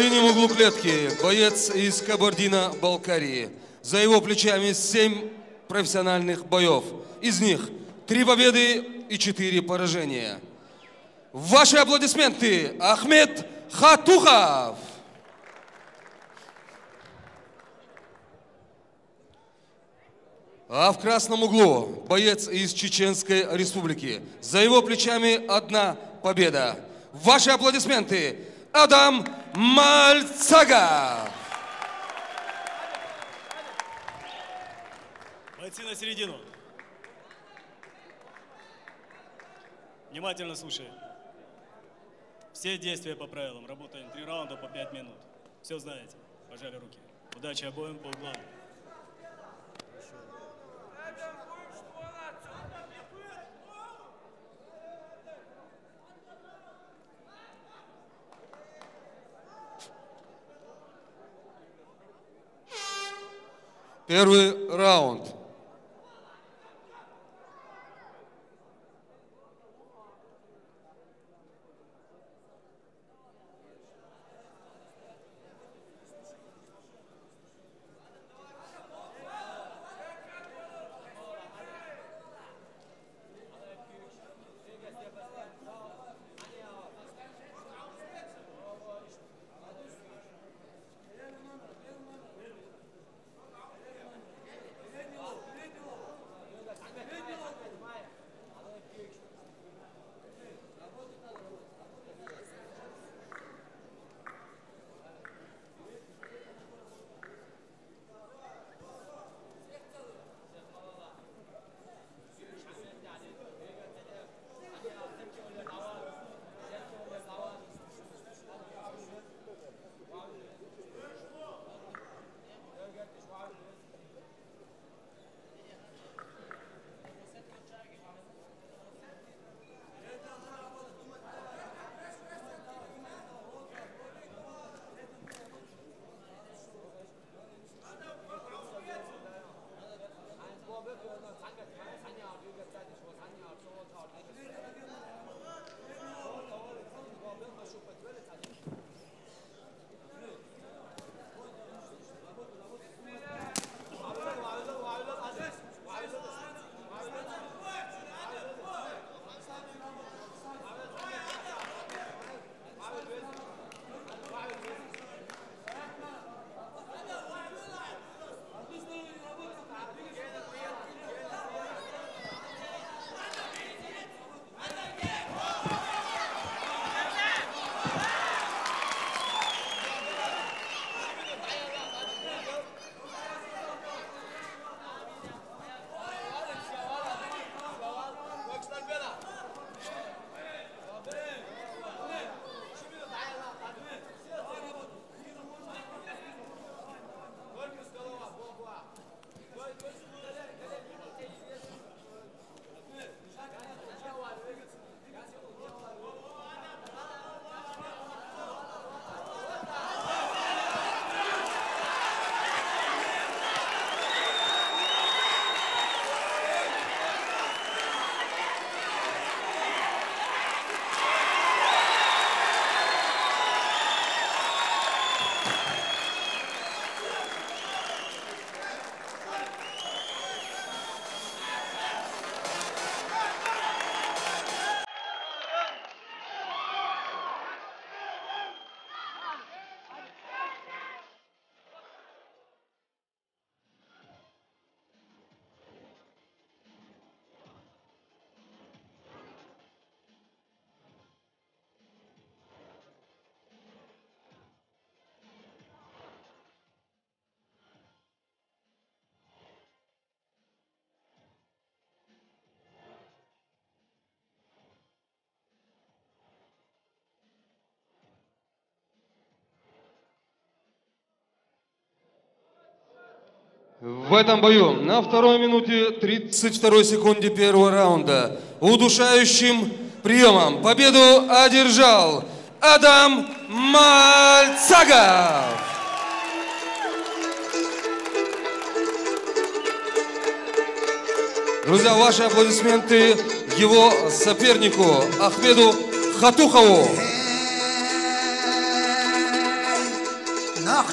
синем углу клетки боец из Кабардино-Балкарии. За его плечами семь профессиональных боев. Из них три победы и четыре поражения. Ваши аплодисменты Ахмед Хатухов. А в красном углу боец из Чеченской Республики. За его плечами одна победа. Ваши аплодисменты Адам Мальцага. Бойцы на середину. Внимательно слушай. Все действия по правилам. Работаем три раунда по пять минут. Все знаете. Пожали руки. Удачи обоим по углам. Первый раунд. В этом бою на второй минуте 32 секунде первого раунда удушающим приемом победу одержал Адам Мальцагов. Друзья, ваши аплодисменты его сопернику Ахмеду Хатухову. Ах,